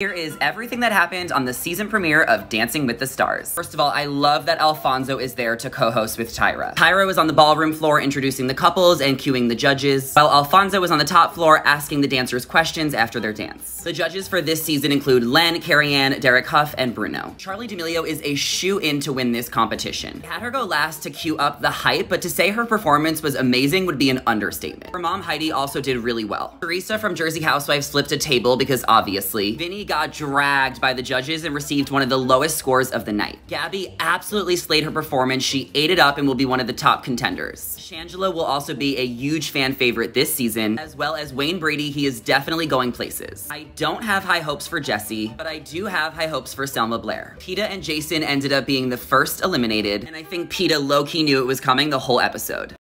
Here is everything that happened on the season premiere of Dancing with the Stars. First of all, I love that Alfonso is there to co-host with Tyra. Tyra was on the ballroom floor introducing the couples and cueing the judges, while Alfonso was on the top floor asking the dancers questions after their dance. The judges for this season include Len, Carrie-Anne, Derek Hough, and Bruno. Charli D'Amelio is a shoe-in to win this competition. I had her go last to cue up the hype, but to say her performance was amazing would be an understatement. Her mom Heidi also did really well. Teresa from Jersey Housewives flipped a table because obviously, Vinny got dragged by the judges and received one of the lowest scores of the night. Gabby absolutely slayed her performance. She ate it up and will be one of the top contenders. Shangela will also be a huge fan favorite this season, as well as Wayne Brady. He is definitely going places. I don't have high hopes for Jessie, but I do have high hopes for Selma Blair. Peta and Jason ended up being the first eliminated, and I think Peta low-key knew it was coming the whole episode.